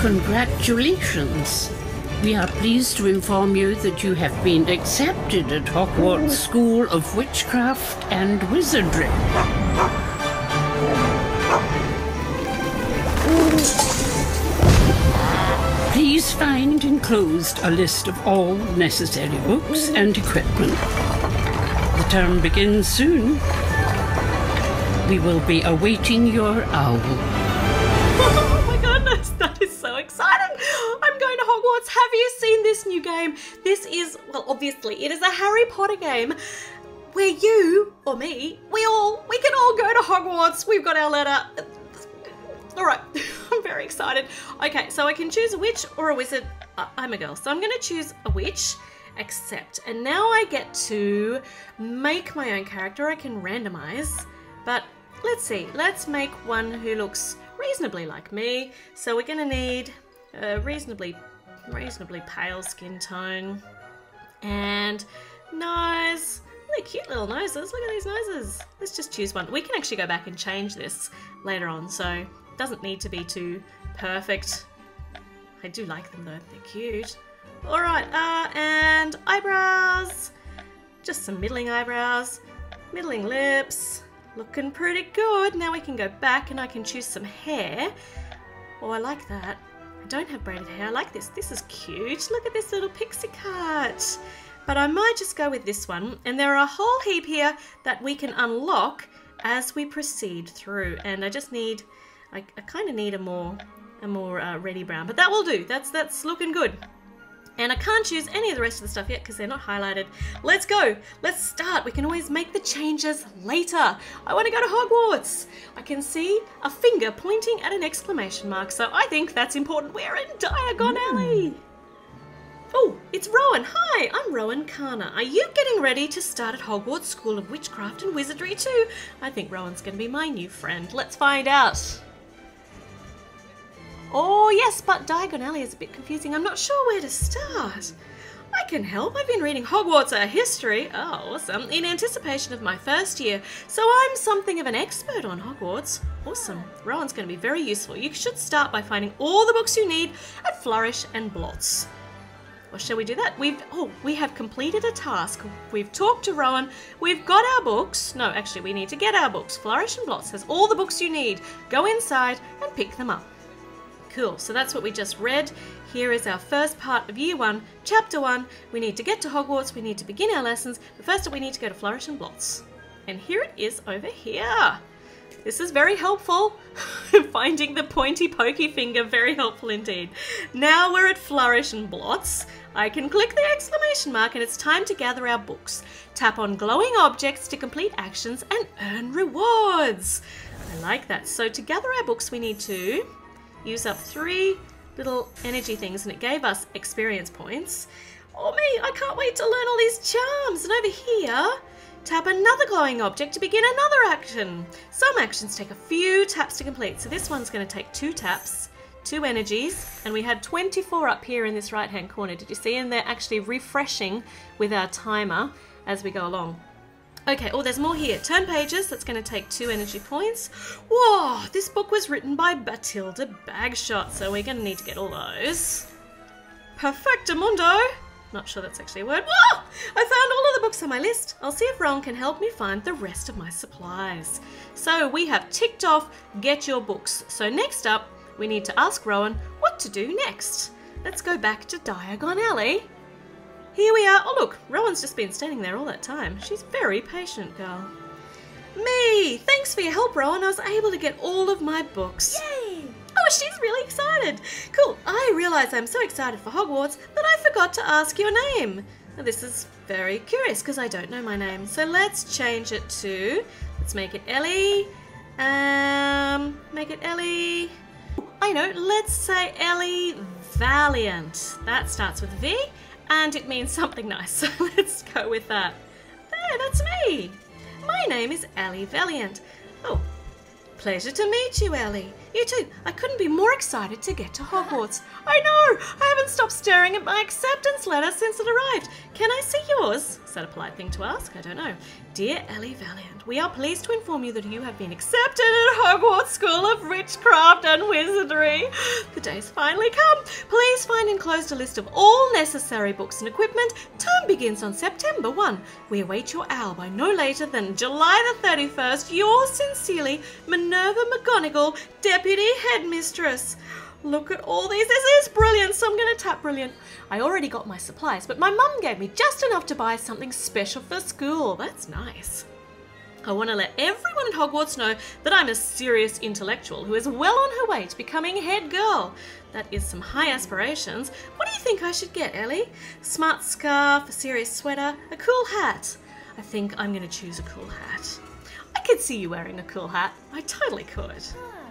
Congratulations! We are pleased to inform you that you have been accepted at Hogwarts School of Witchcraft and Wizardry. Please find enclosed a list of all necessary books and equipment. The term begins soon. We will be awaiting your owl. Hogwarts. Have you seen this new game? This is, well, obviously, it is a Harry Potter game where you, or me, we all, we can all go to Hogwarts. We've got our letter. All right, I'm very excited. Okay, so I can choose a witch or a wizard. Uh, I'm a girl, so I'm going to choose a witch. Accept. And now I get to make my own character. I can randomize. But let's see. Let's make one who looks reasonably like me. So we're going to need a reasonably, reasonably pale skin tone. And nose. They're cute little noses. Look at these noses. Let's just choose one. We can actually go back and change this later on. So it doesn't need to be too perfect. I do like them though, they're cute. Alright, uh, and eyebrows. Just some middling eyebrows. Middling lips. Looking pretty good. Now we can go back and I can choose some hair. Oh, I like that. Don't have braided hair. I like this. This is cute. Look at this little pixie cut. But I might just go with this one. And there are a whole heap here that we can unlock as we proceed through. And I just need I, I kind of need a more a more uh, ready brown, but that will do. That's that's looking good. And I can't choose any of the rest of the stuff yet because they're not highlighted. Let's go. Let's start. We can always make the changes later. I want to go to Hogwarts. I can see a finger pointing at an exclamation mark, so I think that's important. We're in Diagon mm. Alley. Oh, it's Rowan. Hi, I'm Rowan Khanna. Are you getting ready to start at Hogwarts School of Witchcraft and Wizardry too? I think Rowan's going to be my new friend. Let's find out. Oh yes, but Diagon Alley is a bit confusing. I'm not sure where to start. I can help. I've been reading Hogwarts A History, oh awesome, in anticipation of my first year, so I'm something of an expert on Hogwarts. Awesome. Rowan's going to be very useful. You should start by finding all the books you need at Flourish and Blotts. Or shall we do that? We've oh, we have completed a task. We've talked to Rowan. We've got our books. No, actually, we need to get our books. Flourish and Blotts has all the books you need. Go inside and pick them up. Cool, so that's what we just read. Here is our first part of year one, chapter one. We need to get to Hogwarts, we need to begin our lessons, but first we need to go to Flourish and Blotts. And here it is over here. This is very helpful. Finding the pointy pokey finger, very helpful indeed. Now we're at Flourish and Blotts. I can click the exclamation mark and it's time to gather our books. Tap on glowing objects to complete actions and earn rewards. I like that. So to gather our books we need to use up three little energy things and it gave us experience points. Oh me, I can't wait to learn all these charms. And over here, tap another glowing object to begin another action. Some actions take a few taps to complete. So this one's going to take two taps, two energies, and we had 24 up here in this right hand corner. Did you see? And they're actually refreshing with our timer as we go along. Okay, oh, there's more here. Turn pages, that's going to take two energy points. Whoa, this book was written by Bathilda Bagshot, so we're going to need to get all those. Perfectamundo! Not sure that's actually a word. Whoa! I found all of the books on my list. I'll see if Ron can help me find the rest of my supplies. So we have ticked off get your books. So next up, we need to ask Rowan what to do next. Let's go back to Diagon Alley here we are. Oh, look, Rowan's just been standing there all that time. She's very patient, girl. Me! Thanks for your help, Rowan. I was able to get all of my books. Yay! Oh, she's really excited. Cool. I realise I'm so excited for Hogwarts that I forgot to ask your name. Now, this is very curious because I don't know my name. So let's change it to, let's make it Ellie. Um, make it Ellie. I know, let's say Ellie Valiant. That starts with V and it means something nice, so let's go with that. There, that's me. My name is Ellie Valiant. Oh, pleasure to meet you, Ellie. You too. I couldn't be more excited to get to Hogwarts. I know! I haven't stopped staring at my acceptance letter since it arrived. Can I see yours? Is that a polite thing to ask? I don't know. Dear Ellie Valiant, we are pleased to inform you that you have been accepted at Hogwarts School of Witchcraft and Wizardry. The day's finally come. Please find enclosed a list of all necessary books and equipment. Term begins on September 1. We await your owl by no later than July the 31st. Yours sincerely, Minerva McGonagall, Deputy Headmistress. Look at all these. This is brilliant, so I'm going to tap brilliant. I already got my supplies, but my mum gave me just enough to buy something special for school. That's nice. I want to let everyone at Hogwarts know that I'm a serious intellectual who is well on her way to becoming head girl. That is some high aspirations. What do you think I should get, Ellie? Smart scarf, a serious sweater, a cool hat. I think I'm going to choose a cool hat. I could see you wearing a cool hat. I totally could.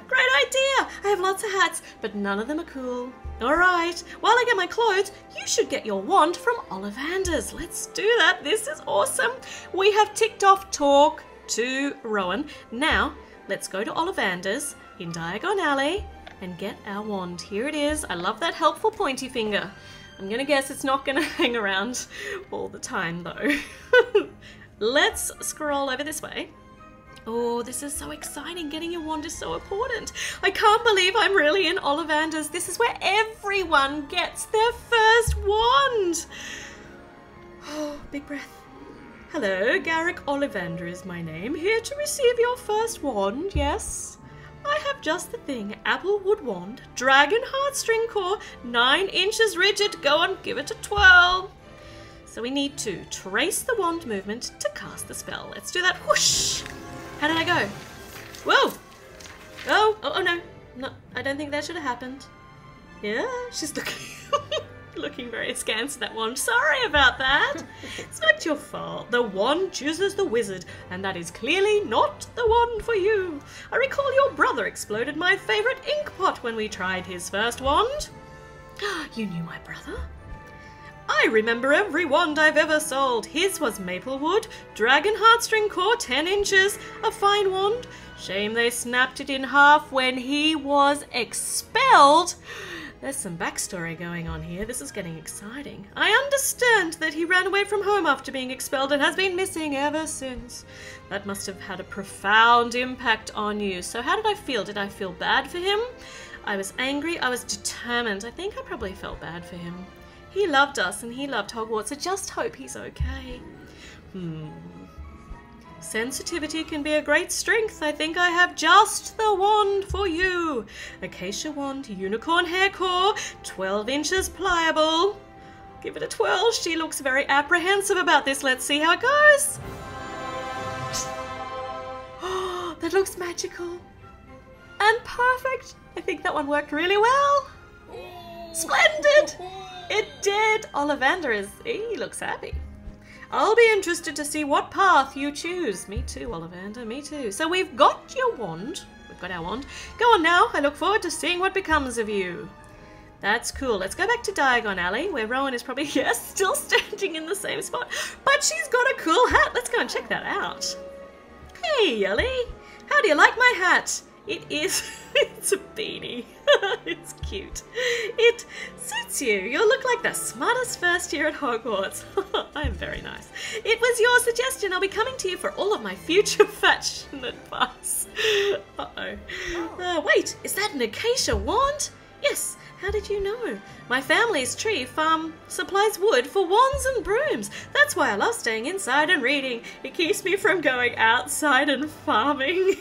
Great idea! I have lots of hats, but none of them are cool. Alright, while I get my clothes, you should get your wand from Ollivanders. Let's do that. This is awesome. We have ticked off talk to Rowan. Now, let's go to Ollivanders in Diagon Alley and get our wand. Here it is. I love that helpful pointy finger. I'm gonna guess it's not gonna hang around all the time though. let's scroll over this way. Oh, this is so exciting. Getting your wand is so important. I can't believe I'm really in Ollivanders. This is where everyone gets their first wand. Oh, big breath. Hello, Garrick Ollivander is my name. Here to receive your first wand, yes? I have just the thing. Applewood wand, dragon heartstring core, nine inches rigid. Go on, give it a twirl. So we need to trace the wand movement to cast the spell. Let's do that. Whoosh! How did I go? Whoa! Oh, oh, oh no. No, I don't think that should have happened. Yeah, she's looking looking very askance at that wand. Sorry about that. it's not your fault. The wand chooses the wizard, and that is clearly not the wand for you. I recall your brother exploded my favourite ink pot when we tried his first wand. You knew my brother? I remember every wand I've ever sold. His was Maplewood, Dragon Heartstring Core 10 inches, a fine wand. Shame they snapped it in half when he was expelled. There's some backstory going on here. This is getting exciting. I understand that he ran away from home after being expelled and has been missing ever since. That must have had a profound impact on you. So, how did I feel? Did I feel bad for him? I was angry. I was determined. I think I probably felt bad for him. He loved us and he loved Hogwarts. I just hope he's okay. Hmm. Sensitivity can be a great strength. I think I have just the wand for you. Acacia wand, unicorn hair core, 12 inches pliable. Give it a twirl. She looks very apprehensive about this. Let's see how it goes. Oh, that looks magical. And perfect. I think that one worked really well. Splendid! It did! Ollivander is. he looks happy. I'll be interested to see what path you choose. Me too, Ollivander, me too. So we've got your wand. We've got our wand. Go on now. I look forward to seeing what becomes of you. That's cool. Let's go back to Diagon Alley, where Rowan is probably, yes, still standing in the same spot. But she's got a cool hat. Let's go and check that out. Hey, Ellie. How do you like my hat? It is, it's a beanie. it's cute. It suits you. You'll look like the smartest first year at Hogwarts. I'm very nice. It was your suggestion. I'll be coming to you for all of my future fashion advice. Uh-oh. Uh, wait, is that an acacia wand? Yes, how did you know? My family's tree farm supplies wood for wands and brooms. That's why I love staying inside and reading. It keeps me from going outside and farming.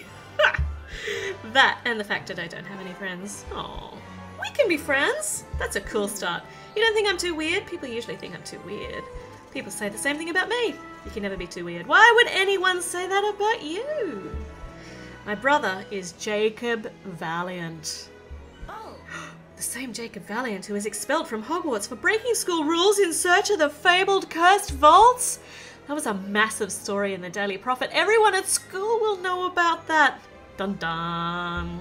that and the fact that I don't have any friends. Oh, we can be friends. That's a cool start. You don't think I'm too weird? People usually think I'm too weird. People say the same thing about me. You can never be too weird. Why would anyone say that about you? My brother is Jacob Valiant. Oh. The same Jacob Valiant who was expelled from Hogwarts for breaking school rules in search of the fabled cursed vaults? That was a massive story in the Daily Prophet. Everyone at school will know about that. Dun dun.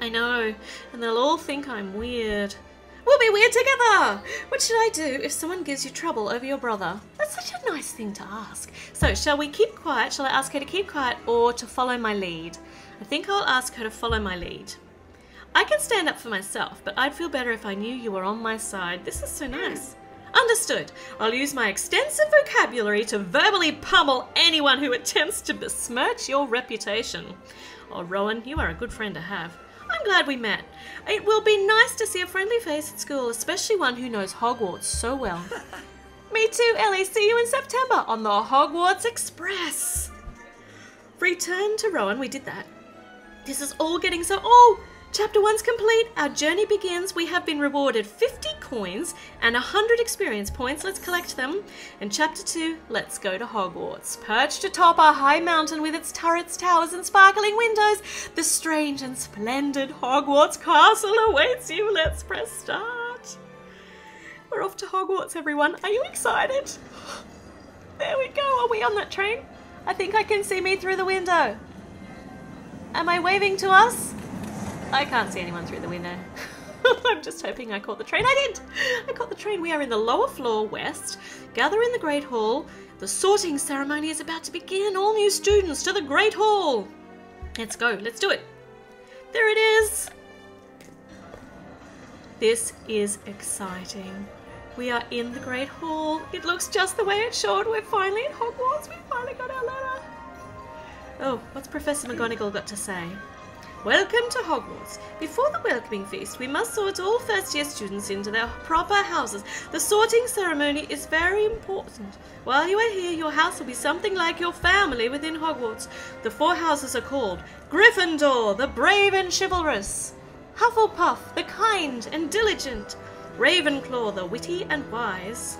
I know, and they'll all think I'm weird. We'll be weird together! What should I do if someone gives you trouble over your brother? That's such a nice thing to ask. So, shall we keep quiet? Shall I ask her to keep quiet or to follow my lead? I think I'll ask her to follow my lead. I can stand up for myself, but I'd feel better if I knew you were on my side. This is so nice. Understood. I'll use my extensive vocabulary to verbally pummel anyone who attempts to besmirch your reputation. Oh, Rowan, you are a good friend to have. I'm glad we met. It will be nice to see a friendly face at school, especially one who knows Hogwarts so well. Me too, Ellie. See you in September on the Hogwarts Express. Return to Rowan. We did that. This is all getting so. Oh! Chapter 1's complete. Our journey begins. We have been rewarded 50 coins and 100 experience points. Let's collect them. In Chapter 2, let's go to Hogwarts. Perched atop a high mountain with its turrets, towers, and sparkling windows, the strange and splendid Hogwarts castle awaits you. Let's press start. We're off to Hogwarts, everyone. Are you excited? There we go. Are we on that train? I think I can see me through the window. Am I waving to us? I can't see anyone through the window. I'm just hoping I caught the train. I did! I caught the train. We are in the lower floor west. Gather in the Great Hall. The sorting ceremony is about to begin. All new students to the Great Hall. Let's go. Let's do it. There it is. This is exciting. We are in the Great Hall. It looks just the way it showed. We're finally at Hogwarts. We finally got our letter. Oh, what's Professor McGonagall got to say? Welcome to Hogwarts. Before the welcoming feast, we must sort all first year students into their proper houses. The sorting ceremony is very important. While you are here, your house will be something like your family within Hogwarts. The four houses are called Gryffindor, the brave and chivalrous, Hufflepuff, the kind and diligent, Ravenclaw, the witty and wise,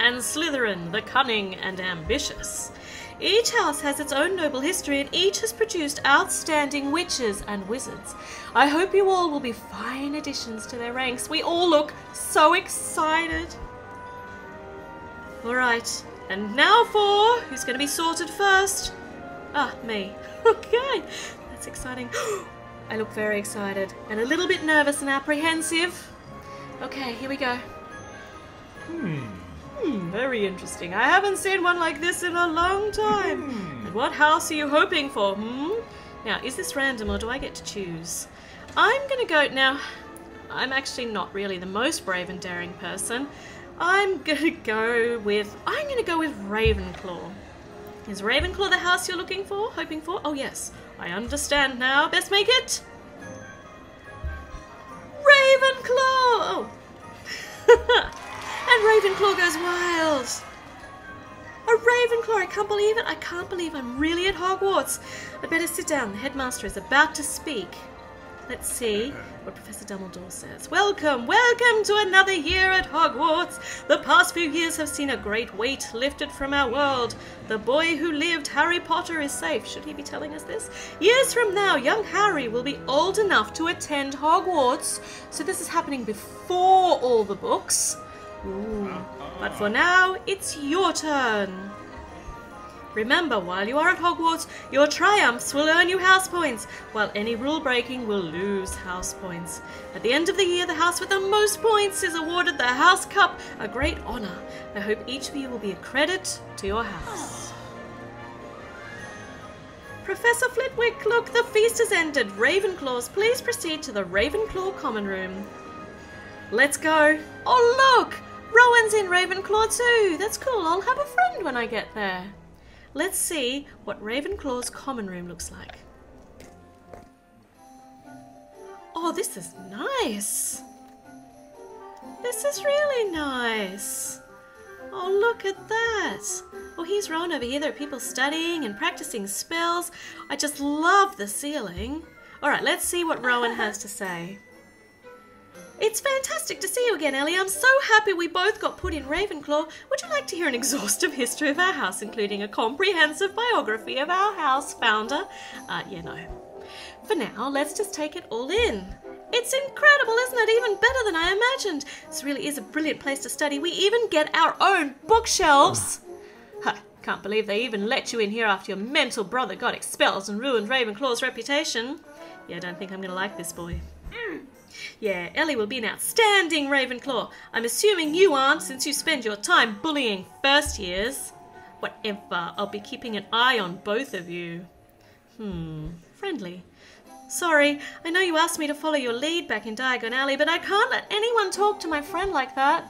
and Slytherin, the cunning and ambitious. Each house has its own noble history and each has produced outstanding witches and wizards. I hope you all will be fine additions to their ranks. We all look so excited. Alright, and now for who's going to be sorted first? Ah, me. Okay, that's exciting. I look very excited and a little bit nervous and apprehensive. Okay, here we go. Hmm, very interesting. I haven't seen one like this in a long time. And what house are you hoping for? Hmm? Now, is this random or do I get to choose? I'm gonna go now. I'm actually not really the most brave and daring person. I'm gonna go with. I'm gonna go with Ravenclaw. Is Ravenclaw the house you're looking for? Hoping for? Oh yes, I understand now. Best make it. Ravenclaw goes wild. A Ravenclaw, I can't believe it. I can't believe I'm really at Hogwarts. I better sit down. The headmaster is about to speak. Let's see what Professor Dumbledore says. Welcome, welcome to another year at Hogwarts. The past few years have seen a great weight lifted from our world. The boy who lived, Harry Potter, is safe. Should he be telling us this? Years from now, young Harry will be old enough to attend Hogwarts. So this is happening before all the books. But for now, it's your turn. Remember, while you are at Hogwarts, your triumphs will earn you house points, while any rule breaking will lose house points. At the end of the year, the house with the most points is awarded the House Cup, a great honour. I hope each of you will be a credit to your house. Professor Flitwick, look, the feast has ended. Ravenclaws, please proceed to the Ravenclaw common room. Let's go. Oh, look! Rowan's in Ravenclaw too. That's cool. I'll have a friend when I get there. Let's see what Ravenclaw's common room looks like. Oh, this is nice. This is really nice. Oh, look at that. Oh, here's Rowan over here. There are people studying and practicing spells. I just love the ceiling. All right, let's see what Rowan has to say. It's fantastic to see you again, Ellie. I'm so happy we both got put in Ravenclaw. Would you like to hear an exhaustive history of our house, including a comprehensive biography of our house founder? Uh, you know. For now, let's just take it all in. It's incredible, isn't it? Even better than I imagined. This really is a brilliant place to study. We even get our own bookshelves. Huh, can't believe they even let you in here after your mental brother got expelled and ruined Ravenclaw's reputation. Yeah, I don't think I'm going to like this boy. Yeah, Ellie will be an outstanding Ravenclaw. I'm assuming you aren't since you spend your time bullying first years. Whatever, I'll be keeping an eye on both of you. Hmm, friendly. Sorry, I know you asked me to follow your lead back in Diagon Alley, but I can't let anyone talk to my friend like that.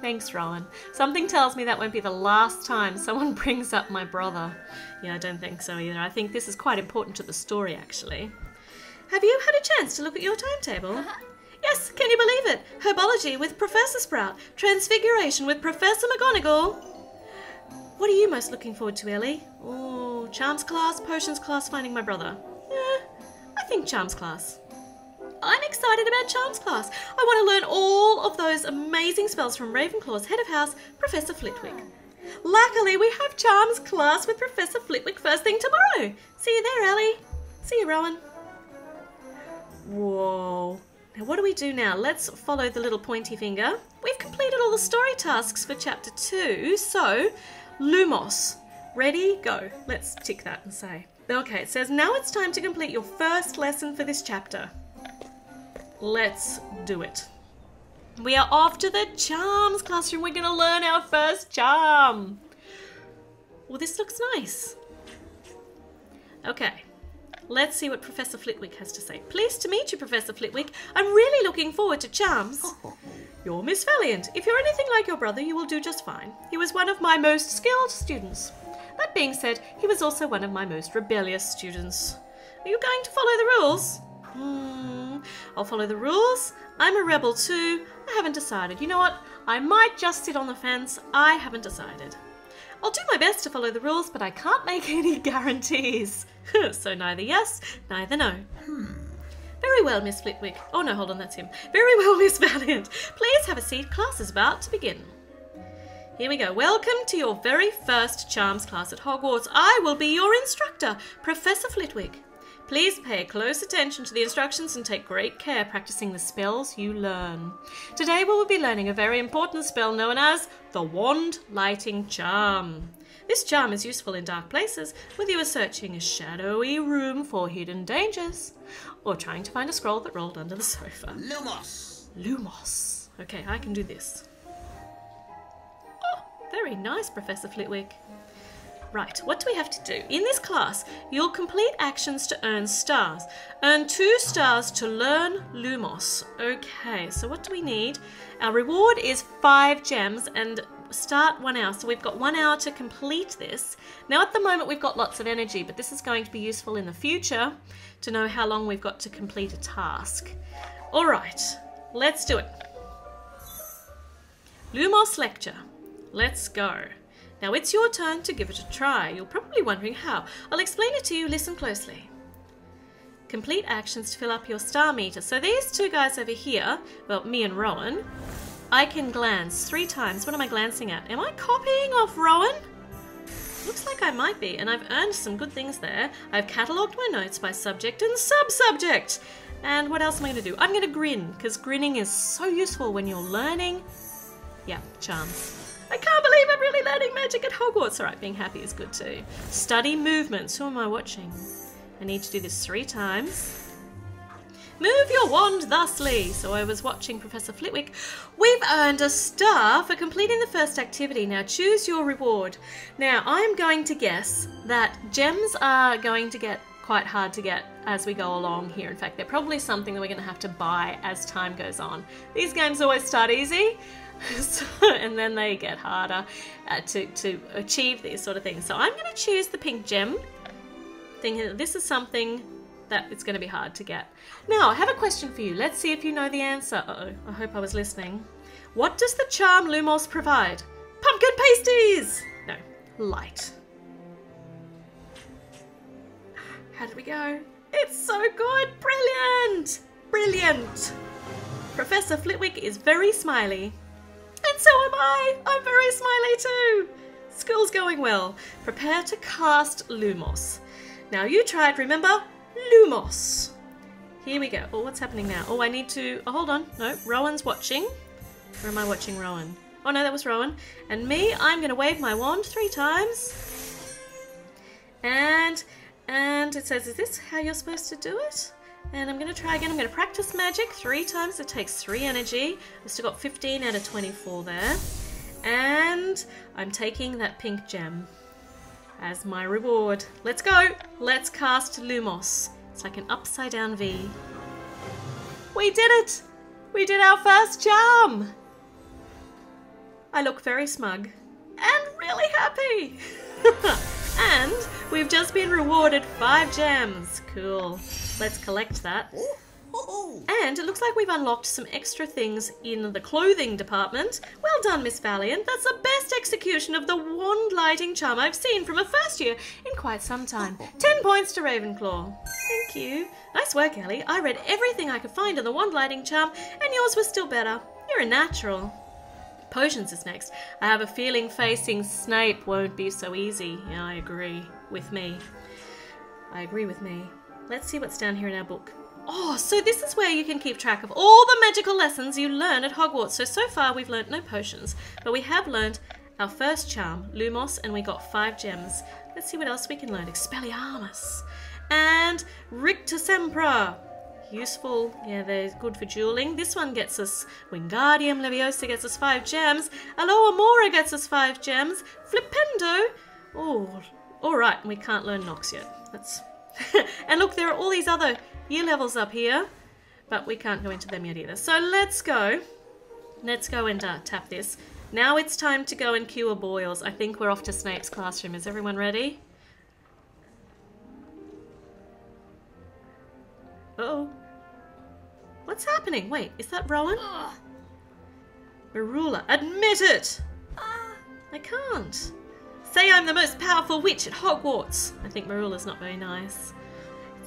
Thanks, Rowan. Something tells me that won't be the last time someone brings up my brother. Yeah, I don't think so either. I think this is quite important to the story, actually. Have you had a chance to look at your timetable? Yes, can you believe it? Herbology with Professor Sprout, Transfiguration with Professor McGonagall. What are you most looking forward to, Ellie? Oh, Charms class, Potions class, Finding my brother. Eh, I think Charms class. I'm excited about Charms class. I want to learn all of those amazing spells from Ravenclaw's head of house, Professor Flitwick. Luckily, we have Charms class with Professor Flitwick first thing tomorrow. See you there, Ellie. See you, Rowan. Whoa. Now, what do we do now? Let's follow the little pointy finger. We've completed all the story tasks for chapter two, so Lumos. Ready? Go. Let's tick that and say. Okay, it says now it's time to complete your first lesson for this chapter. Let's do it. We are off to the charms classroom. We're going to learn our first charm. Well, this looks nice. Okay, let's see what Professor Flitwick has to say. Pleased to meet you, Professor Flitwick. I'm really looking forward to charms. You're Miss Valiant. If you're anything like your brother, you will do just fine. He was one of my most skilled students. That being said, he was also one of my most rebellious students. Are you going to follow the rules? Hmm, I'll follow the rules. I'm a rebel too. I haven't decided. You know what? I might just sit on the fence. I haven't decided. I'll do my best to follow the rules, but I can't make any guarantees. so neither yes, neither no. Very well, Miss Flitwick. Oh no, hold on, that's him. Very well, Miss Valiant. Please have a seat. Class is about to begin. Here we go. Welcome to your very first charms class at Hogwarts. I will be your instructor, Professor Flitwick. Please pay close attention to the instructions and take great care practicing the spells you learn. Today we will be learning a very important spell known as the Wand Lighting Charm. This charm is useful in dark places, whether you are searching a shadowy room for hidden dangers or trying to find a scroll that rolled under the sofa. Lumos. Lumos. Okay, I can do this. Oh, very nice, Professor Flitwick. Right, what do we have to do? In this class, you'll complete actions to earn stars. Earn two stars to learn Lumos. Okay, so what do we need? Our reward is five gems and start one hour. So we've got one hour to complete this. Now at the moment we've got lots of energy, but this is going to be useful in the future to know how long we've got to complete a task. All right, let's do it. Lumos lecture. Let's go. Now it's your turn to give it a try. You're probably wondering how. I'll explain it to you. Listen closely. Complete actions to fill up your star meter. So these two guys over here, well, me and Rowan, I can glance three times. What am I glancing at? Am I copying off Rowan? Looks like I might be, and I've earned some good things there. I've catalogued my notes by subject and sub-subject. And what else am I going to do? I'm going to grin, because grinning is so useful when you're learning. Yeah, charms. I can't believe I'm really learning magic at Hogwarts. Alright, being happy is good too. Study movements. Who am I watching? I need to do this three times. Move your wand thusly. So I was watching Professor Flitwick. We've earned a star for completing the first activity. Now choose your reward. Now I'm going to guess that gems are going to get quite hard to get as we go along here. In fact, they're probably something that we're going to have to buy as time goes on. These games always start easy. So, and then they get harder uh, to, to achieve these sort of things. So I'm going to choose the pink gem, thinking that this is something that it's going to be hard to get. Now, I have a question for you. Let's see if you know the answer. Uh oh I hope I was listening. What does the charm Lumos provide? Pumpkin pasties! No, light. How did we go? It's so good! Brilliant! Brilliant! Professor Flitwick is very smiley. And so am I! I'm very smiley too! School's going well. Prepare to cast Lumos. Now you tried, remember? Lumos. Here we go. Oh, what's happening now? Oh, I need to... Oh, hold on. No, Rowan's watching. Where am I watching Rowan? Oh no, that was Rowan. And me, I'm going to wave my wand three times. And, and it says, is this how you're supposed to do it? And I'm going to try again. I'm going to practice magic three times. It takes three energy. I've still got 15 out of 24 there. And I'm taking that pink gem as my reward. Let's go. Let's cast Lumos. It's like an upside down V. We did it! We did our first charm! I look very smug and really happy! and we've just been rewarded five gems. Cool. Let's collect that. And it looks like we've unlocked some extra things in the clothing department. Well done, Miss Valiant. That's the best execution of the wand lighting charm I've seen from a first year in quite some time. Oh. Ten points to Ravenclaw. Thank you. Nice work, Ellie. I read everything I could find on the wand lighting charm, and yours was still better. You're a natural. Potions is next. I have a feeling facing Snape won't be so easy. Yeah, I agree with me. I agree with me. Let's see what's down here in our book. Oh, so this is where you can keep track of all the magical lessons you learn at Hogwarts. So, so far we've learnt no potions, but we have learnt our first charm, Lumos, and we got five gems. Let's see what else we can learn. Expelliarmus. And Rictusempra. Useful, yeah, they're good for dueling. This one gets us Wingardium Leviosa gets us five gems. Alohomora gets us five gems. Flipendo. Oh, all right, we can't learn Nox yet. That's and look, there are all these other year levels up here, but we can't go into them yet either. So let's go. Let's go and uh, tap this. Now it's time to go and cure boils. I think we're off to Snape's classroom. Is everyone ready? Uh oh. What's happening? Wait, is that Rowan? Merula, admit it! I can't. Say I'm the most powerful witch at Hogwarts. I think Merula's not very nice.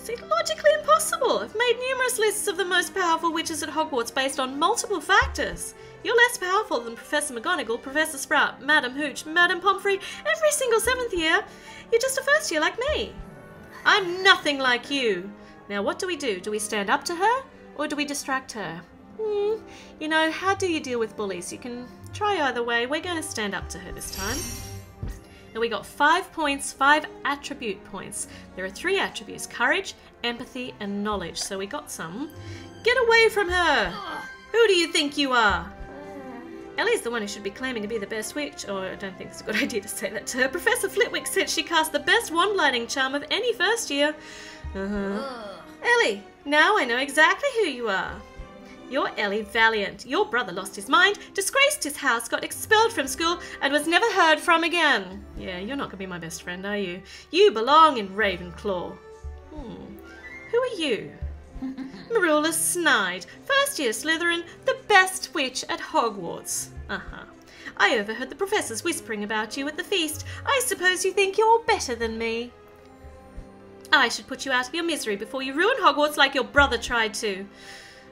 It's logically impossible. I've made numerous lists of the most powerful witches at Hogwarts based on multiple factors. You're less powerful than Professor McGonagall, Professor Sprout, Madam Hooch, Madam Pomfrey, every single seventh year. You're just a first year like me. I'm nothing like you. Now, what do we do? Do we stand up to her or do we distract her? Hmm, you know, how do you deal with bullies? You can try either way. We're going to stand up to her this time. And we got five points, five attribute points. There are three attributes courage, empathy, and knowledge. So we got some. Get away from her! Who do you think you are? Ellie's the one who should be claiming to be the best witch. Oh, I don't think it's a good idea to say that to her. Professor Flitwick said she cast the best wand lighting charm of any first year. Uh-huh. Ellie, now I know exactly who you are. You're Ellie Valiant. Your brother lost his mind, disgraced his house, got expelled from school, and was never heard from again. Yeah, you're not going to be my best friend, are you? You belong in Ravenclaw. Hmm. Who are you? Merula Snyde, first year Slytherin, the best witch at Hogwarts. Uh huh. I overheard the professors whispering about you at the feast. I suppose you think you're better than me. I should put you out of your misery before you ruin Hogwarts like your brother tried to.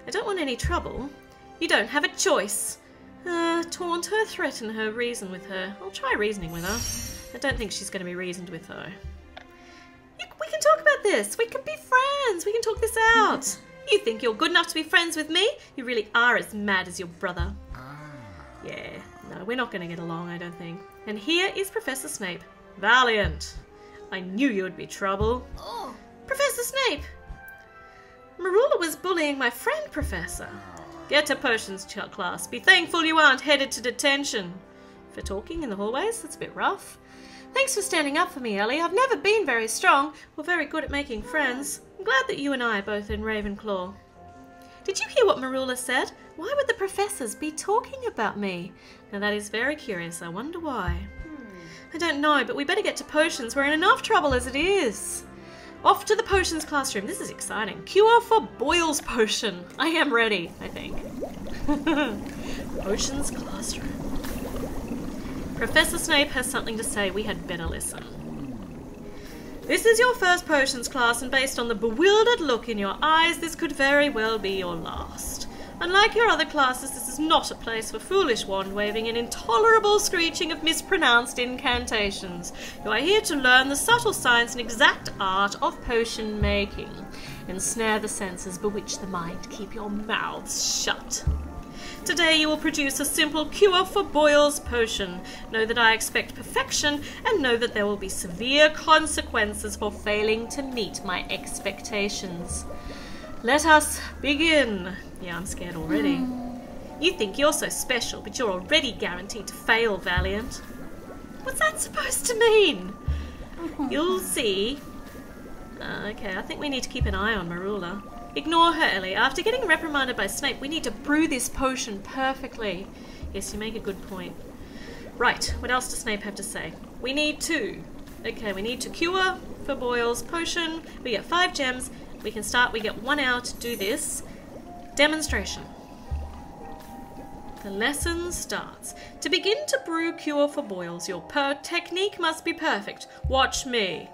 I don't want any trouble. You don't have a choice. Uh, taunt her, threaten her, reason with her. I'll try reasoning with her. I don't think she's going to be reasoned with though. You, we can talk about this. We can be friends. We can talk this out. You think you're good enough to be friends with me? You really are as mad as your brother. Yeah, no, we're not going to get along, I don't think. And here is Professor Snape. Valiant. I knew you would be trouble. Oh, Professor Snape! Merula was bullying my friend, Professor. Get to potions class. Be thankful you aren't headed to detention. For talking in the hallways, that's a bit rough. Thanks for standing up for me, Ellie. I've never been very strong or very good at making friends. I'm glad that you and I are both in Ravenclaw. Did you hear what Merula said? Why would the professors be talking about me? Now that is very curious. I wonder why. I don't know, but we better get to potions. We're in enough trouble as it is. Off to the potions classroom. This is exciting. Cure for Boils potion. I am ready, I think. potions classroom. Professor Snape has something to say. We had better listen. This is your first potions class, and based on the bewildered look in your eyes, this could very well be your last. Unlike your other classes, this not a place for foolish wand waving and intolerable screeching of mispronounced incantations. You are here to learn the subtle science and exact art of potion making. Ensnare the senses, bewitch the mind, keep your mouths shut. Today you will produce a simple cure for Boils potion. Know that I expect perfection and know that there will be severe consequences for failing to meet my expectations. Let us begin. Yeah, I'm scared already. Hmm. You think you're so special, but you're already guaranteed to fail, Valiant. What's that supposed to mean? You'll see. Uh, okay, I think we need to keep an eye on Merula. Ignore her, Ellie. After getting reprimanded by Snape, we need to brew this potion perfectly. Yes, you make a good point. Right, what else does Snape have to say? We need two. Okay, we need to cure for Boils potion. We get five gems. We can start, we get one hour to do this. Demonstration. The lesson starts. To begin to brew cure for boils, your per technique must be perfect. Watch me.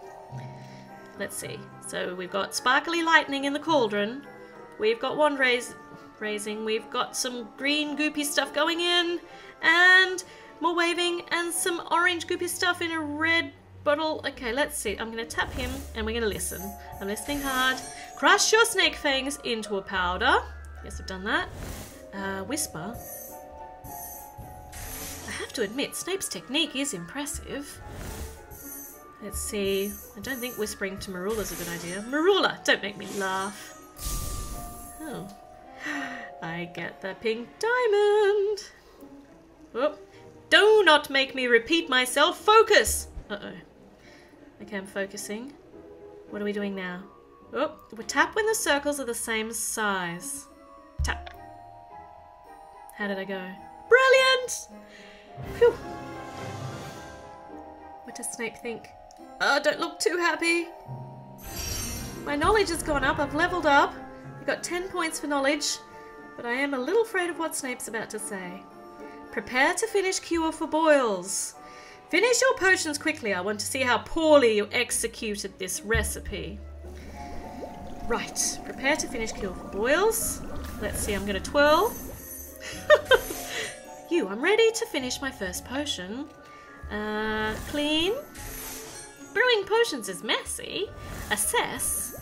Let's see. So we've got sparkly lightning in the cauldron. We've got wand raising. We've got some green goopy stuff going in. And more waving. And some orange goopy stuff in a red bottle. Okay, let's see. I'm going to tap him and we're going to listen. I'm listening hard. Crush your snake fangs into a powder. Yes, I've done that. Uh, whisper. I have to admit, Snape's technique is impressive. Let's see. I don't think whispering to Merula's a good idea. Merula, don't make me laugh. Oh. I get the pink diamond. Oh. Do not make me repeat myself. Focus! Uh-oh. Okay, I'm focusing. What are we doing now? Oh, we tap when the circles are the same size. Tap. How did I go? Brilliant! Phew. What does Snape think? Oh, don't look too happy. My knowledge has gone up. I've leveled up. I got 10 points for knowledge, but I am a little afraid of what Snape's about to say. Prepare to finish cure for boils. Finish your potions quickly. I want to see how poorly you executed this recipe. Right, prepare to finish cure for boils. Let's see, I'm going to twirl. you, I'm ready to finish my first potion. Uh, clean. Brewing potions is messy. Assess.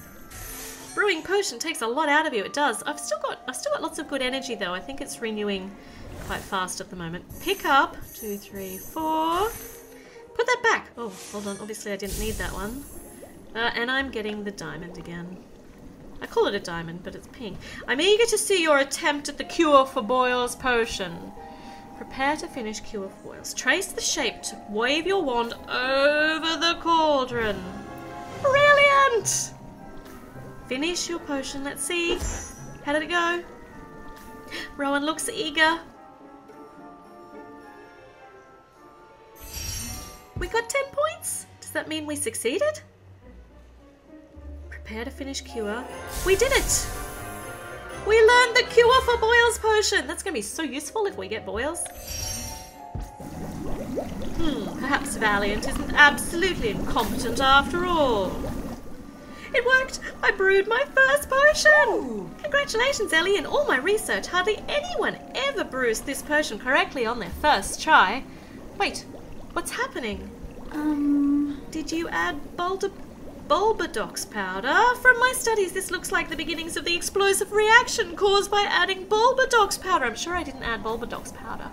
Brewing potion takes a lot out of you. It does. I've still got I've still got lots of good energy though. I think it's renewing quite fast at the moment. Pick up. Two, three, four. Put that back. Oh, hold on. Obviously I didn't need that one. Uh, and I'm getting the diamond again. I call it a diamond, but it's pink. I'm eager to see your attempt at the cure for boils potion. Prepare to finish cure for boils. Trace the shape to wave your wand over the cauldron. Brilliant! Finish your potion. Let's see. How did it go? Rowan looks eager. We got 10 points? Does that mean we succeeded? Prepare to finish cure. We did it! We learned the cure for boils potion! That's going to be so useful if we get boils. Hmm, perhaps Valiant isn't absolutely incompetent after all. It worked! I brewed my first potion! Ooh. Congratulations, Ellie. In all my research, hardly anyone ever brews this potion correctly on their first try. Wait, what's happening? Um... Did you add Boulder Bulbadox powder. From my studies, this looks like the beginnings of the explosive reaction caused by adding Bulbadox powder. I'm sure I didn't add Bulbadox powder.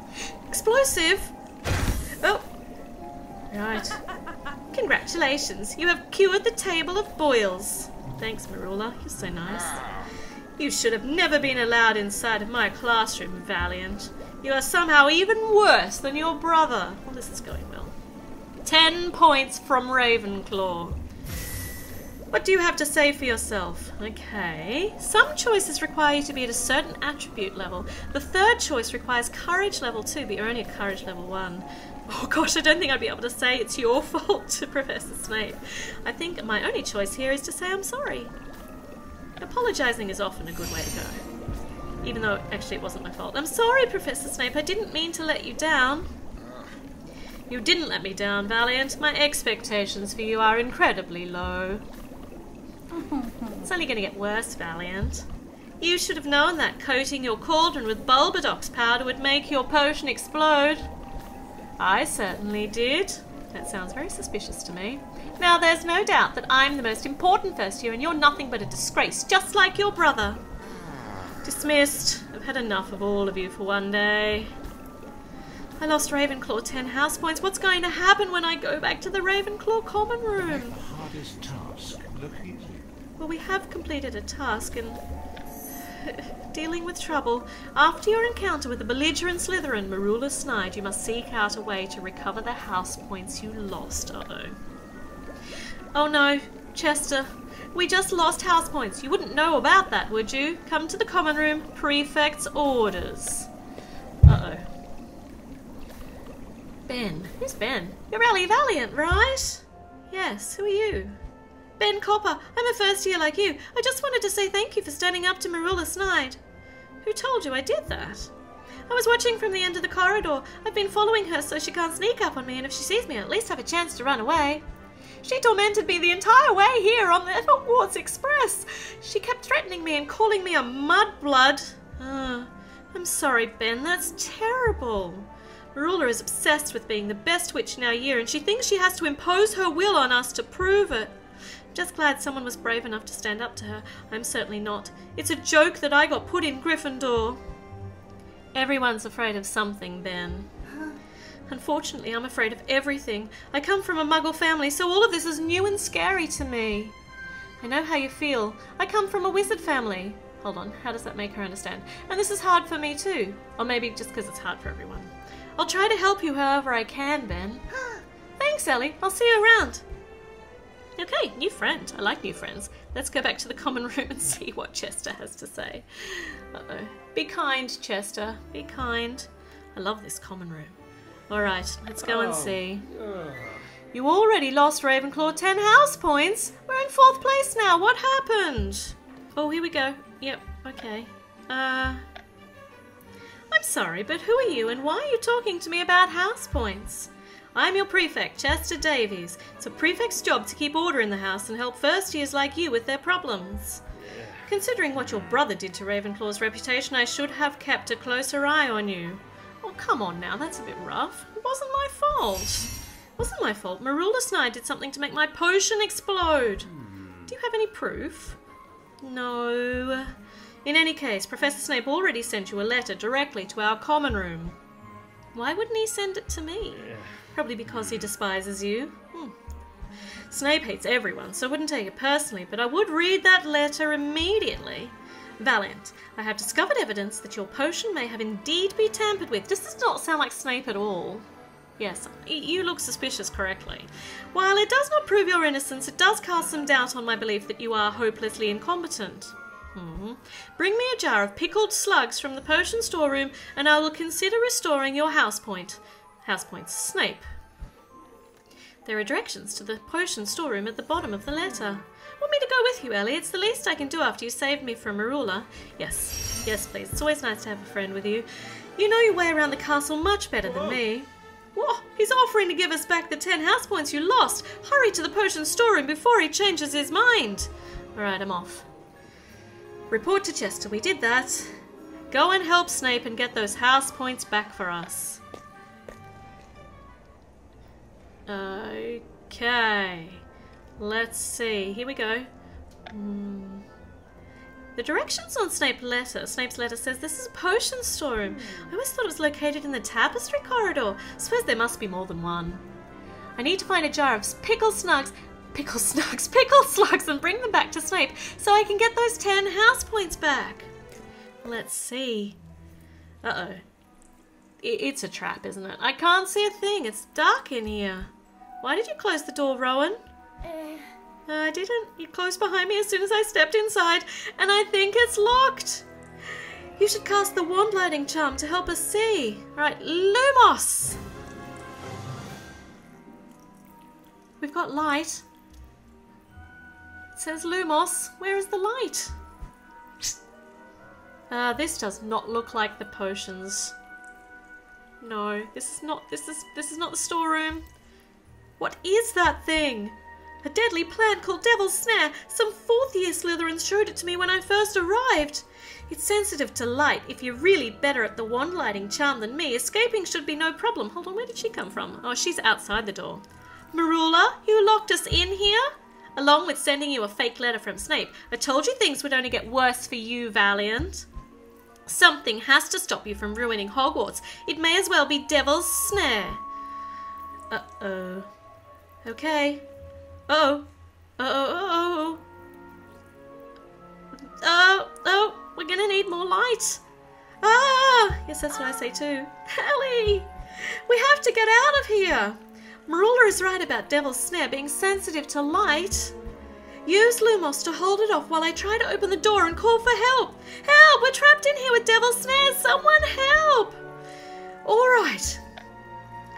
Explosive? Oh. Right. Congratulations. You have cured the table of boils. Thanks, Merula. You're so nice. Ah. You should have never been allowed inside of my classroom, Valiant. You are somehow even worse than your brother. Well, this is going well. Ten points from Ravenclaw. What do you have to say for yourself? Okay. Some choices require you to be at a certain attribute level. The third choice requires courage level 2, but you're only at courage level 1. Oh gosh, I don't think I'd be able to say it's your fault to Professor Snape. I think my only choice here is to say I'm sorry. Apologising is often a good way to go. Even though actually it wasn't my fault. I'm sorry, Professor Snape, I didn't mean to let you down. You didn't let me down, Valiant. My expectations for you are incredibly low. It's only going to get worse, Valiant. You should have known that coating your cauldron with Bulbadox powder would make your potion explode. I certainly did. That sounds very suspicious to me. Now, there's no doubt that I'm the most important first year and you're nothing but a disgrace, just like your brother. Dismissed. I've had enough of all of you for one day. I lost Ravenclaw 10 house points. What's going to happen when I go back to the Ravenclaw common room? Hardest task look easy. Well, we have completed a task and dealing with trouble. After your encounter with the belligerent Slytherin, Merula Snyde, you must seek out a way to recover the house points you lost. Uh-oh. Oh no, Chester. We just lost house points. You wouldn't know about that, would you? Come to the common room. Prefect's orders. Uh oh. Ben. Who's Ben? You're Ellie Valiant, right? Yes. Who are you? Ben Copper. I'm a first year like you. I just wanted to say thank you for standing up to Merula Snyde. Who told you I did that? I was watching from the end of the corridor. I've been following her so she can't sneak up on me, and if she sees me, I'll at least have a chance to run away. She tormented me the entire way here on the Hogwarts Express. She kept threatening me and calling me a mudblood. Ah, I'm sorry, Ben. That's terrible. Merula is obsessed with being the best witch in our year, and she thinks she has to impose her will on us to prove it. Just glad someone was brave enough to stand up to her. I'm certainly not. It's a joke that I got put in Gryffindor. Everyone's afraid of something, Ben. Unfortunately, I'm afraid of everything. I come from a muggle family, so all of this is new and scary to me. I know how you feel. I come from a wizard family. Hold on, how does that make her understand? And this is hard for me too. Or maybe just because it's hard for everyone. I'll try to help you however I can, Ben. Thanks, Ellie. I'll see you around. Okay, new friend. I like new friends. Let's go back to the common room and see what Chester has to say. Uh-oh. Be kind, Chester. Be kind. I love this common room. Alright, let's go and see. You already lost Ravenclaw 10 house points. We're in fourth place now. What happened? Oh, here we go. Yep, okay. Uh... I'm sorry, but who are you and why are you talking to me about house points? I'm your prefect, Chester Davies. It's a prefect's job to keep order in the house and help first years like you with their problems. Considering what your brother did to Ravenclaw's reputation, I should have kept a closer eye on you. Oh, come on now, that's a bit rough. It wasn't my fault. It wasn't my fault. Merula Snyde did something to make my potion explode. Hmm. Do you have any proof? No. In any case, Professor Snape already sent you a letter directly to our common room. Why wouldn't he send it to me? Probably because he despises you. Hmm. Snape hates everyone, so I wouldn't take it personally, but I would read that letter immediately. Valiant, I have discovered evidence that your potion may have indeed been tampered with. This does not sound like Snape at all. Yes, you look suspicious correctly. While it does not prove your innocence, it does cast some doubt on my belief that you are hopelessly incompetent. Hmm. Bring me a jar of pickled slugs from the potion storeroom, and I will consider restoring your house point. House points. Snape. There are directions to the potion storeroom at the bottom of the letter. Want me to go with you, Ellie? It's the least I can do after you saved me from Merula. Yes, yes, please. It's always nice to have a friend with you. You know your way around the castle much better than me. Whoa, he's offering to give us back the ten house points you lost. Hurry to the potion storeroom before he changes his mind. Alright, I'm off. Report to Chester, we did that. Go and help Snape and get those house points back for us. Okay. Let's see. Here we go. Hmm. The directions on Snape's letter, Snape's letter says this is a potion storeroom. I always thought it was located in the tapestry corridor. Suppose there must be more than one. I need to find a jar of pickle snugs, pickle snugs, pickle slugs, and bring them back to Snape so I can get those ten house points back. Let's see. Uh oh. It's a trap, isn't it? I can't see a thing. It's dark in here. Why did you close the door, Rowan? Uh, I didn't. You closed behind me as soon as I stepped inside, and I think it's locked. You should cast the wand lighting charm to help us see. Right, Lumos! We've got light. It says Lumos. Where is the light? Uh, this does not look like the potions. No, this is not this is this is not the storeroom. What is that thing? A deadly plant called Devil's Snare. Some fourth year Slytherins showed it to me when I first arrived. It's sensitive to light. If you're really better at the wand lighting charm than me, escaping should be no problem. Hold on, where did she come from? Oh, she's outside the door. Merula, you locked us in here? Along with sending you a fake letter from Snape. I told you things would only get worse for you, Valiant. Something has to stop you from ruining Hogwarts. It may as well be Devil's Snare. Uh-oh. Okay. Uh-oh. Uh-oh. Uh-oh. Oh, uh, uh, uh, oh. oh, we're gonna need more light. Ah, yes, that's what I say too. Ellie, we have to get out of here. Merula is right about Devil's Snare being sensitive to light. Use Lumos to hold it off while I try to open the door and call for help. Help! We're trapped in here with Devil's Snare! Someone help! All right.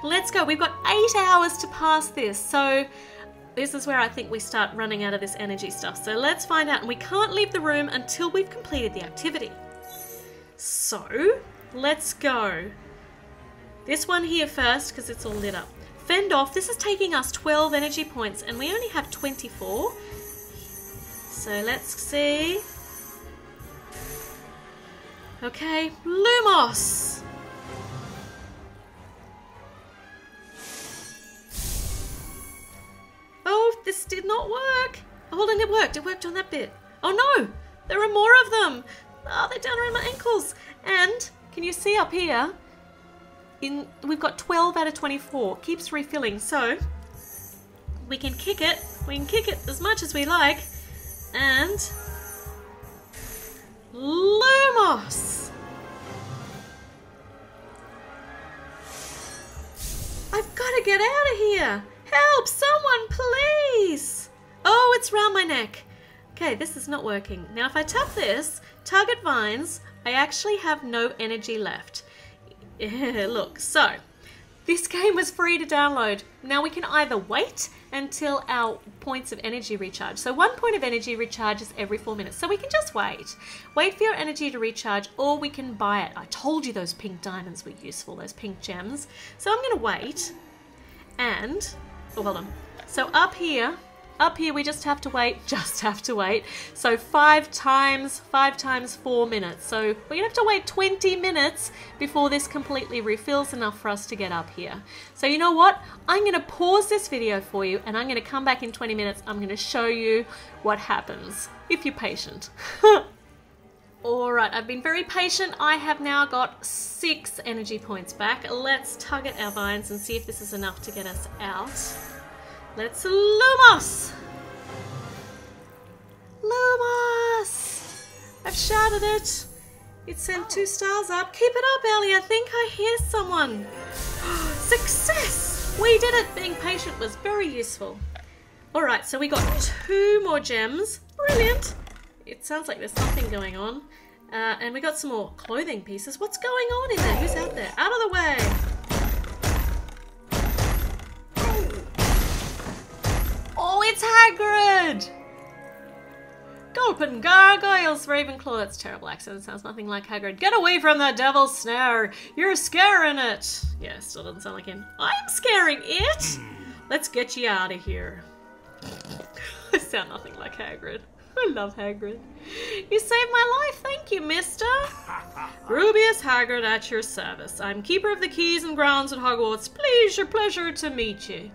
Let's go. We've got eight hours to pass this. So this is where I think we start running out of this energy stuff. So let's find out. And we can't leave the room until we've completed the activity. So let's go. This one here first because it's all lit up. Fend off. This is taking us 12 energy points and we only have 24. So let's see. Okay, Lumos. Oh, this did not work. Oh, Hold on, it worked. It worked on that bit. Oh no, there are more of them. Oh, they're down around my ankles. And can you see up here? In we've got 12 out of 24. Keeps refilling. So we can kick it. We can kick it as much as we like. And Lumos. I've got to get out of here. Help, someone, please. Oh, it's round my neck. Okay, this is not working. Now, if I tap this, target vines, I actually have no energy left. Look, so this game was free to download. Now we can either wait until our points of energy recharge. So one point of energy recharges every four minutes. So we can just wait. Wait for your energy to recharge or we can buy it. I told you those pink diamonds were useful, those pink gems. So I'm going to wait and, oh, hold on. So up here, up here we just have to wait, just have to wait. So five times, five times four minutes. So we're gonna have to wait 20 minutes before this completely refills enough for us to get up here. So you know what? I'm gonna pause this video for you and I'm gonna come back in 20 minutes. I'm gonna show you what happens, if you're patient. Alright, I've been very patient. I have now got six energy points back. Let's tug at our vines and see if this is enough to get us out. Let's Lumos! Lumos! I've shouted it. It sent two stars up. Keep it up, Ellie. I think I hear someone. Success! We did it. Being patient was very useful. Alright, so we got two more gems. Brilliant. It sounds like there's something going on. Uh, and we got some more clothing pieces. What's going on in there? Who's out there? Out of the way! Oh, it's Hagrid! Gulpin Gargoyles, Ravenclaw. That's terrible accent. It sounds nothing like Hagrid. Get away from that devil's snare. You're scaring it. Yeah, still doesn't sound like him. I'm scaring it. Let's get you out of here. I sound nothing like Hagrid. I love Hagrid. You saved my life. Thank you, mister. Rubeus Hagrid at your service. I'm keeper of the keys and grounds at Hogwarts. Pleasure, pleasure to meet you.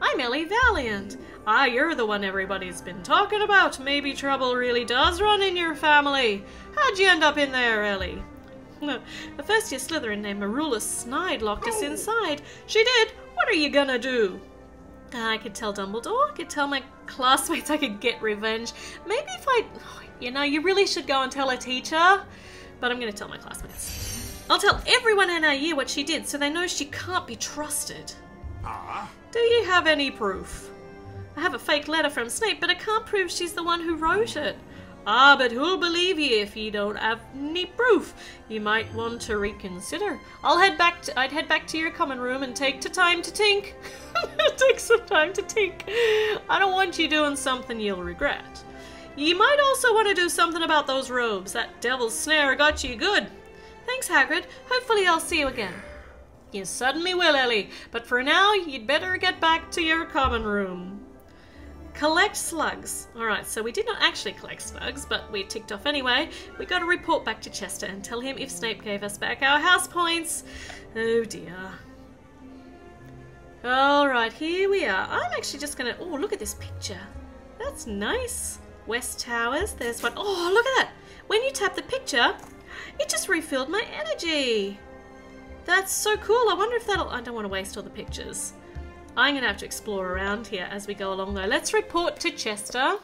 I'm Ellie Valiant. Ah, you're the one everybody's been talking about. Maybe trouble really does run in your family. How'd you end up in there, Ellie? The first year Slytherin named Merula Snyde locked us inside. She did. What are you gonna do? I could tell Dumbledore. I could tell my classmates. I could get revenge. Maybe if I, you know, you really should go and tell a teacher. But I'm gonna tell my classmates. I'll tell everyone in our year what she did, so they know she can't be trusted. Ah, Do you have any proof? I have a fake letter from Snape, but I can't prove she's the one who wrote it. Ah, but who'll believe you if you don't have any proof? You might want to reconsider. I'll head back to I'd head back to your common room and take the time to think. take some time to think. I don't want you doing something you'll regret. You might also want to do something about those robes. That devil's snare got you good. Thanks, Hagrid. Hopefully I'll see you again. You certainly will, Ellie. But for now, you'd better get back to your common room. Collect slugs. Alright, so we did not actually collect slugs, but we ticked off anyway. We got to report back to Chester and tell him if Snape gave us back our house points. Oh dear. Alright, here we are. I'm actually just gonna. Oh, look at this picture. That's nice. West Towers, there's one. Oh, look at that. When you tap the picture, it just refilled my energy. That's so cool. I wonder if that'll. I don't want to waste all the pictures. I'm going to have to explore around here as we go along, though. Let's report to Chester.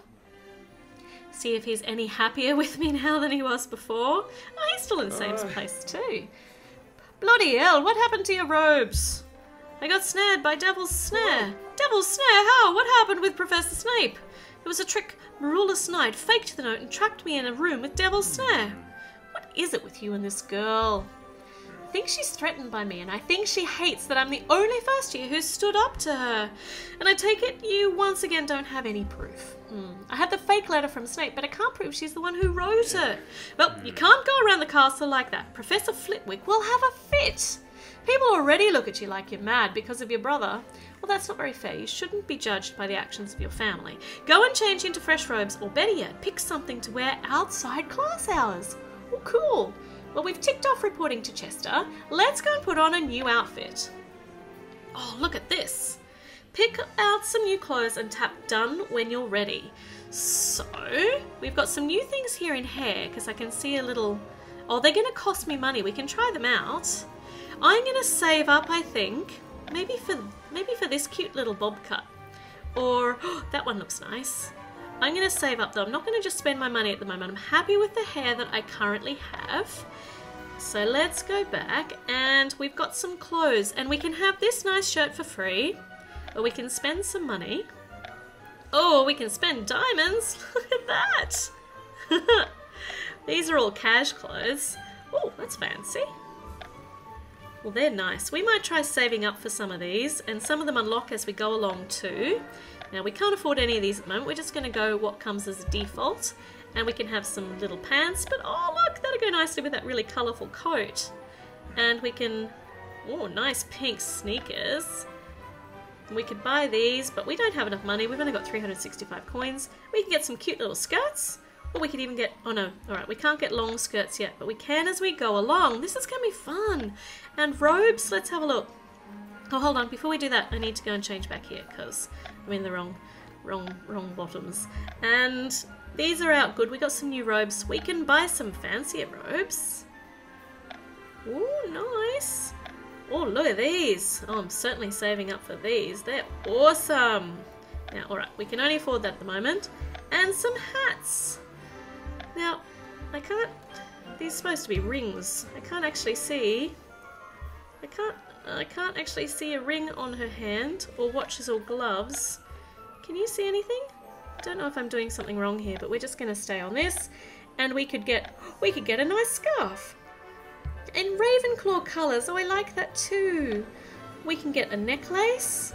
See if he's any happier with me now than he was before. Oh, he's still in the same place, too. Bloody hell, what happened to your robes? I got snared by Devil's Snare. Devil's Snare? How? What happened with Professor Snape? It was a trick Merula Snyde faked the note and trapped me in a room with Devil's hmm. Snare. What is it with you and this girl? I think she's threatened by me, and I think she hates that I'm the only first year who stood up to her. And I take it you once again don't have any proof. Hmm. I had the fake letter from Snape, but I can't prove she's the one who wrote it. Well, you can't go around the castle like that. Professor Flitwick will have a fit. People already look at you like you're mad because of your brother. Well, that's not very fair. You shouldn't be judged by the actions of your family. Go and change into fresh robes, or better yet, pick something to wear outside class hours. Oh, cool. Well, we've ticked off reporting to Chester. Let's go and put on a new outfit. Oh, look at this. Pick out some new clothes and tap done when you're ready. So, we've got some new things here in hair because I can see a little... Oh, they're going to cost me money. We can try them out. I'm going to save up, I think, maybe for maybe for this cute little bob cut. Or, oh, that one looks nice. I'm going to save up though. I'm not going to just spend my money at the moment. I'm happy with the hair that I currently have. So let's go back and we've got some clothes and we can have this nice shirt for free or we can spend some money. Oh, we can spend diamonds. Look at that. These are all cash clothes. Oh, that's fancy. Well, they're nice. We might try saving up for some of these, and some of them unlock as we go along too. Now, we can't afford any of these at the moment. We're just going to go what comes as a default, and we can have some little pants, but oh, look, that'll go nicely with that really colourful coat. And we can, oh, nice pink sneakers. We could buy these, but we don't have enough money. We've only got 365 coins. We can get some cute little skirts. Or we could even get, oh no, alright, we can't get long skirts yet, but we can as we go along. This is going to be fun. And robes, let's have a look. Oh, hold on, before we do that, I need to go and change back here, because I'm in the wrong, wrong, wrong bottoms. And these are out good. We got some new robes. We can buy some fancier robes. Oh, nice. Oh, look at these. Oh, I'm certainly saving up for these. They're awesome. Now, alright, we can only afford that at the moment. And some hats. Now, I can't... These are supposed to be rings. I can't actually see... I can't... Uh, I can't actually see a ring on her hand, or watches or gloves. Can you see anything? Don't know if I'm doing something wrong here, but we're just going to stay on this. And we could get... We could get a nice scarf. In Ravenclaw colours. Oh, I like that too. We can get a necklace.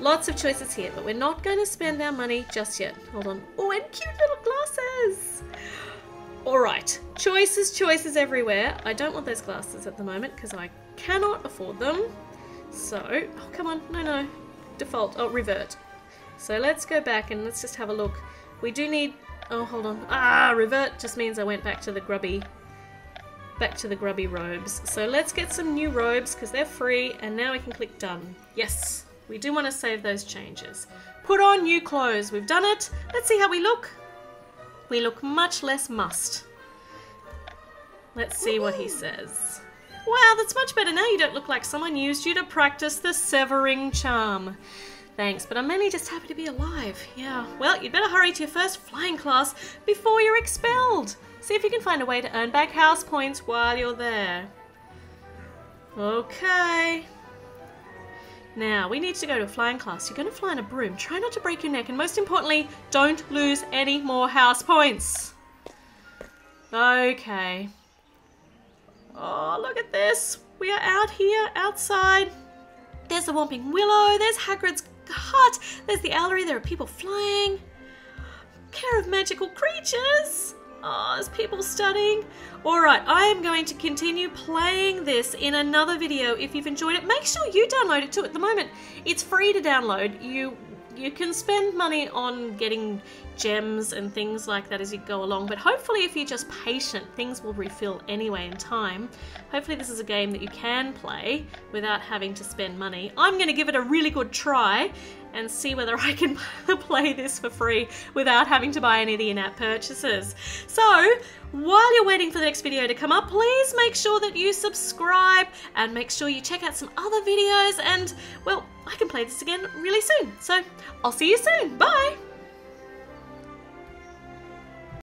Lots of choices here, but we're not going to spend our money just yet. Hold on. Oh, and cute little glasses. Alright, choices, choices everywhere. I don't want those glasses at the moment because I cannot afford them. So, oh come on, no, no. Default, oh, revert. So let's go back and let's just have a look. We do need, oh hold on. Ah, revert just means I went back to the grubby, back to the grubby robes. So let's get some new robes because they're free and now we can click done. Yes, we do want to save those changes. Put on new clothes, we've done it. Let's see how we look we look much less must. Let's see what he says. Wow, that's much better now. You don't look like someone used you to practice the severing charm. Thanks, but I'm mainly just happy to be alive. Yeah, well, you'd better hurry to your first flying class before you're expelled. See if you can find a way to earn back house points while you're there. Okay. Now, we need to go to a flying class. You're going to fly in a broom. Try not to break your neck. And most importantly, don't lose any more house points. Okay. Oh, look at this. We are out here, outside. There's the Whomping Willow. There's Hagrid's hut. There's the Owlery. There are people flying. Care of magical creatures. Oh, there's people studying. Alright, I am going to continue playing this in another video. If you've enjoyed it, make sure you download it too. At the moment, it's free to download. You you can spend money on getting gems and things like that as you go along, but hopefully if you're just patient, things will refill anyway in time. Hopefully this is a game that you can play without having to spend money. I'm going to give it a really good try and see whether I can play this for free without having to buy any of the in-app purchases. So, while you're waiting for the next video to come up, please make sure that you subscribe and make sure you check out some other videos and, well, I can play this again really soon. So, I'll see you soon. Bye!